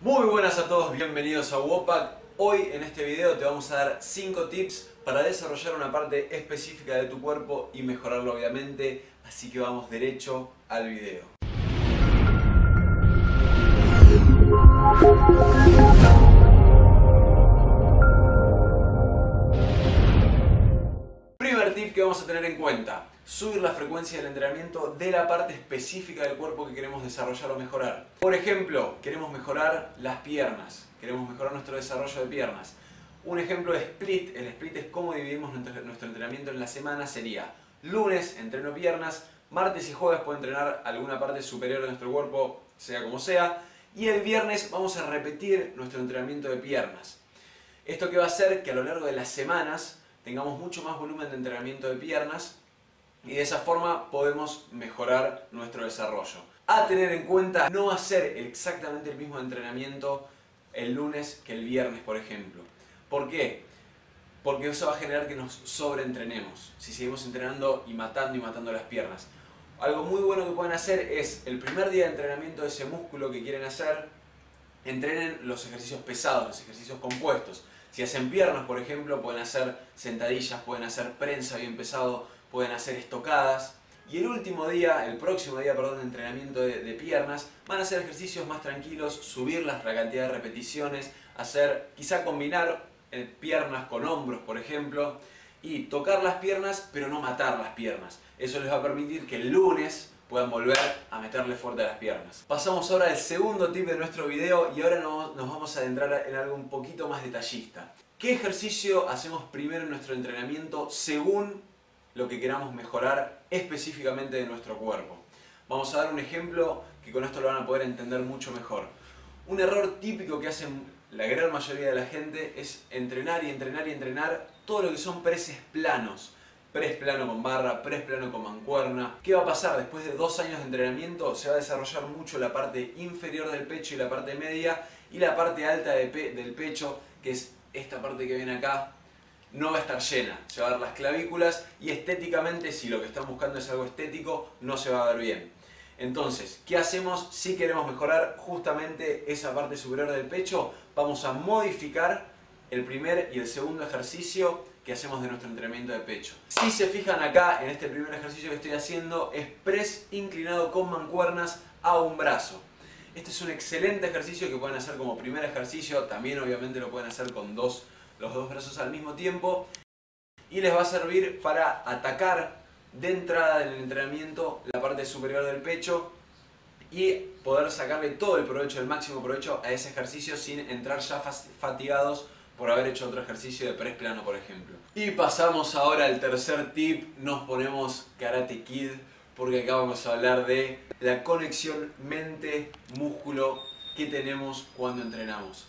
Muy buenas a todos, bienvenidos a Wopack. Hoy en este video te vamos a dar 5 tips para desarrollar una parte específica de tu cuerpo y mejorarlo obviamente, así que vamos derecho al video. Primer tip que vamos a tener en cuenta, subir la frecuencia del entrenamiento de la parte específica del cuerpo que queremos desarrollar o mejorar. Por ejemplo, queremos mejorar las piernas, queremos mejorar nuestro desarrollo de piernas. Un ejemplo de split, el split es cómo dividimos nuestro entrenamiento en la semana, sería lunes entreno piernas, martes y jueves puedo entrenar alguna parte superior de nuestro cuerpo, sea como sea, y el viernes vamos a repetir nuestro entrenamiento de piernas. Esto que va a hacer que a lo largo de las semanas tengamos mucho más volumen de entrenamiento de piernas y de esa forma podemos mejorar nuestro desarrollo. A tener en cuenta no hacer exactamente el mismo entrenamiento el lunes que el viernes, por ejemplo. ¿Por qué? Porque eso va a generar que nos sobreentrenemos. Si seguimos entrenando y matando y matando las piernas. Algo muy bueno que pueden hacer es el primer día de entrenamiento de ese músculo que quieren hacer, entrenen los ejercicios pesados, los ejercicios compuestos. Si hacen piernas, por ejemplo, pueden hacer sentadillas, pueden hacer prensa bien pesado, pueden hacer estocadas. Y el último día, el próximo día, perdón, de entrenamiento de, piernas, van a hacer ejercicios más tranquilos, subir la cantidad de repeticiones, hacer, quizá combinar eh, piernas con hombros, por ejemplo, y tocar las piernas, pero no matar las piernas. Eso les va a permitir que el lunes puedan volver a meterle fuerte a las piernas. Pasamos ahora al segundo tip de nuestro video y ahora nos, vamos a adentrar en algo un poquito más detallista. ¿Qué ejercicio hacemos primero en nuestro entrenamiento según lo que queramos mejorar específicamente de nuestro cuerpo? Vamos a dar un ejemplo que con esto lo van a poder entender mucho mejor. Un error típico que hacen la gran mayoría de la gente es entrenar y entrenar y entrenar todo lo que son preses planos press plano con barra, press plano con mancuerna. ¿Qué va a pasar? Después de dos años de entrenamiento se va a desarrollar mucho la parte inferior del pecho y la parte media y la parte alta del pecho, que es esta parte que viene acá, no va a estar llena, se va a ver las clavículas y estéticamente, si lo que están buscando es algo estético, no se va a ver bien. Entonces, ¿qué hacemos si queremos mejorar justamente esa parte superior del pecho? Vamos a modificar el primer y el segundo ejercicio que hacemos de nuestro entrenamiento de pecho. Si se fijan acá, en este primer ejercicio que estoy haciendo, es press inclinado con mancuernas a un brazo. Este es un excelente ejercicio que pueden hacer como primer ejercicio, también obviamente lo pueden hacer con dos, los dos brazos al mismo tiempo y les va a servir para atacar de entrada del entrenamiento la parte superior del pecho y poder sacarle todo el provecho, el máximo provecho a ese ejercicio sin entrar ya fatigados por haber hecho otro ejercicio de press plano, por ejemplo. Y pasamos ahora al tercer tip, nos ponemos Karate Kid, porque acá vamos a hablar de la conexión mente-músculo que tenemos cuando entrenamos.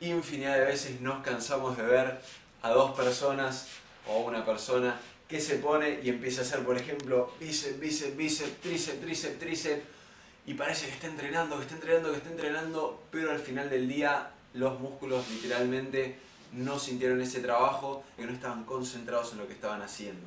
Infinidad de veces nos cansamos de ver a dos personas o una persona que se pone y empieza a hacer, por ejemplo, bíceps, bíceps, bíceps, tríceps, tríceps, tríceps, y parece que está entrenando, que está entrenando, que está entrenando, pero al final del día los músculos literalmente no sintieron ese trabajo y no estaban concentrados en lo que estaban haciendo.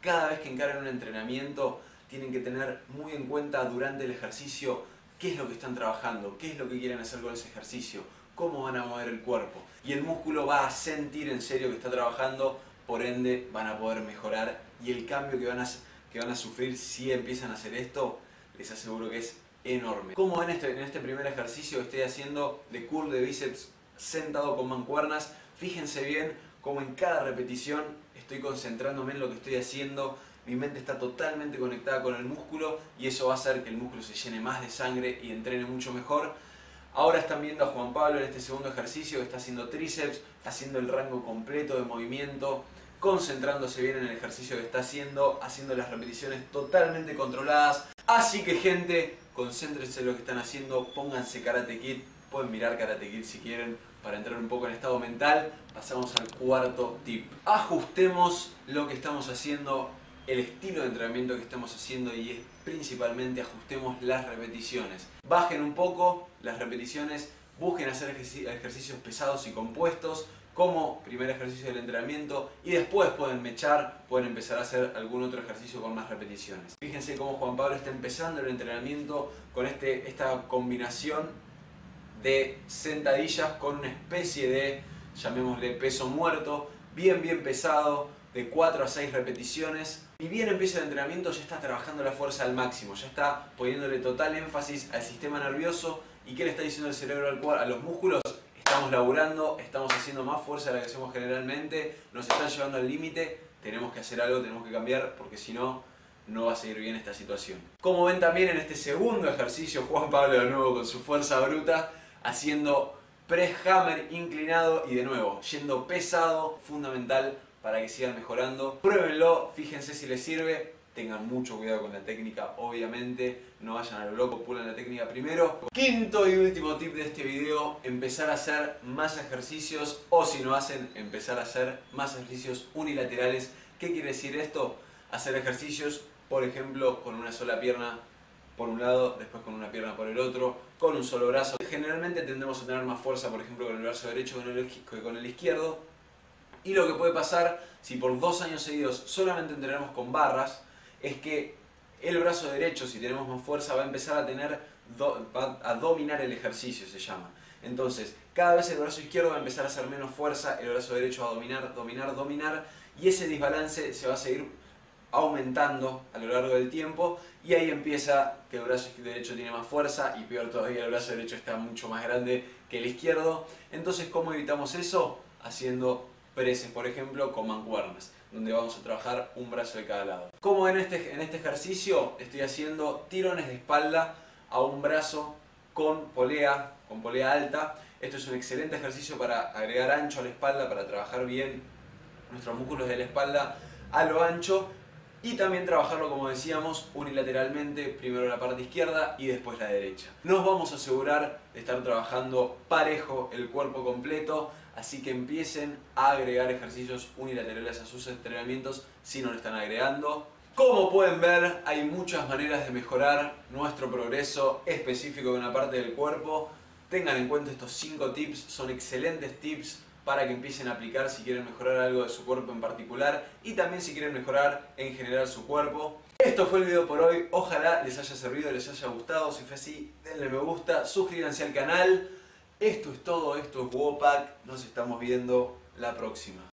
Cada vez que encaran un entrenamiento tienen que tener muy en cuenta durante el ejercicio qué es lo que están trabajando, qué es lo que quieren hacer con ese ejercicio, cómo van a mover el cuerpo. Y el músculo va a sentir en serio que está trabajando, por ende van a poder mejorar y el cambio que van a, que van a sufrir si empiezan a hacer esto, les aseguro que es enorme. Como en este, en este primer ejercicio estoy haciendo de curl de bíceps sentado con mancuernas, fíjense bien cómo en cada repetición estoy concentrándome en lo que estoy haciendo, mi mente está totalmente conectada con el músculo y eso va a hacer que el músculo se llene más de sangre y entrene mucho mejor. Ahora están viendo a Juan Pablo en este segundo ejercicio que está haciendo tríceps, haciendo el rango completo de movimiento, concentrándose bien en el ejercicio que está haciendo, haciendo las repeticiones totalmente controladas. Así que gente, concéntrense en lo que están haciendo, pónganse Karate Kid, pueden mirar Karate Kid si quieren para entrar un poco en estado mental. Pasamos al cuarto tip. Ajustemos lo que estamos haciendo, el estilo de entrenamiento que estamos haciendo y es principalmente ajustemos las repeticiones. Bajen un poco las repeticiones, busquen hacer ejercicios pesados y compuestos, como primer ejercicio del entrenamiento y después pueden mechar, pueden empezar a hacer algún otro ejercicio con más repeticiones. Fíjense cómo Juan Pablo está empezando el entrenamiento con este, esta combinación de sentadillas con una especie de, llamémosle peso muerto, bien bien pesado, de 4 a 6 repeticiones. Y bien empieza el entrenamiento ya está trabajando la fuerza al máximo, ya está poniéndole total énfasis al sistema nervioso y qué le está diciendo el cerebro al cual, a los músculos, estamos laburando, estamos haciendo más fuerza de la que hacemos generalmente, nos están llevando al límite, tenemos que hacer algo, tenemos que cambiar porque si no, no va a seguir bien esta situación. Como ven también en este segundo ejercicio, Juan Pablo de nuevo con su fuerza bruta, haciendo press hammer inclinado y de nuevo, yendo pesado, fundamental para que sigan mejorando. Pruébenlo, fíjense si les sirve, tengan mucho cuidado con la técnica, obviamente, no vayan a lo loco, pulen la técnica primero. Quinto y último tip de este video, empezar a hacer más ejercicios o si no hacen, empezar a hacer más ejercicios unilaterales. ¿Qué quiere decir esto? Hacer ejercicios, por ejemplo, con una sola pierna por un lado, después con una pierna por el otro, con un solo brazo. Generalmente tendemos a tener más fuerza, por ejemplo, con el brazo derecho que con el izquierdo. Y lo que puede pasar si por dos años seguidos solamente entrenamos con barras, es que el brazo derecho, si tenemos más fuerza, va a empezar a tener, a dominar el ejercicio, se llama. Entonces, cada vez el brazo izquierdo va a empezar a hacer menos fuerza, el brazo derecho va a dominar, dominar, dominar, y ese desbalance se va a seguir aumentando a lo largo del tiempo y ahí empieza que el brazo derecho tiene más fuerza y peor todavía el brazo derecho está mucho más grande que el izquierdo. Entonces, ¿cómo evitamos eso? Haciendo preses, por ejemplo, con mancuernas donde vamos a trabajar un brazo de cada lado. Como en este, en este ejercicio estoy haciendo tirones de espalda a un brazo con polea, con polea alta. Esto es un excelente ejercicio para agregar ancho a la espalda, para trabajar bien nuestros músculos de la espalda a lo ancho y también trabajarlo, como decíamos, unilateralmente, primero la parte izquierda y después la derecha. Nos vamos a asegurar de estar trabajando parejo el cuerpo completo, así que empiecen a agregar ejercicios unilaterales a sus entrenamientos si no lo están agregando. Como pueden ver, hay muchas maneras de mejorar nuestro progreso específico en una parte del cuerpo. Tengan en cuenta estos 5 tips, son excelentes tips para que empiecen a aplicar si quieren mejorar algo de su cuerpo en particular y también si quieren mejorar en general su cuerpo. Esto fue el video por hoy, ojalá les haya servido, les haya gustado, si fue así denle me gusta, suscríbanse al canal. Esto es todo, esto es Wopack, nos estamos viendo la próxima.